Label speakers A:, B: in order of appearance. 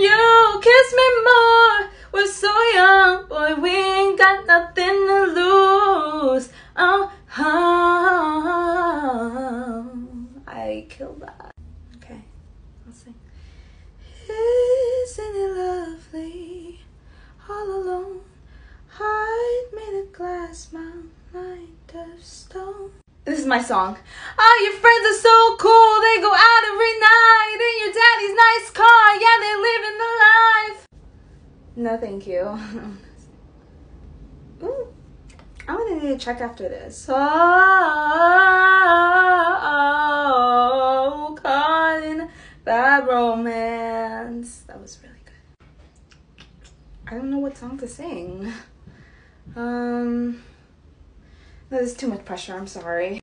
A: you kiss me more. We're so young, boy, we ain't got nothing to lose. Oh, oh, I killed that. Okay, I'll sing. Isn't it lovely? All alone, heart made of glass, mind of stone. This is my song. Oh, your friends are so cool. They go out every night in your daddy's nice car. No, thank you. Ooh, I'm gonna need a check after this. Oh, caught in bad romance. That was really good. I don't know what song to sing. Um, that is too much pressure. I'm sorry.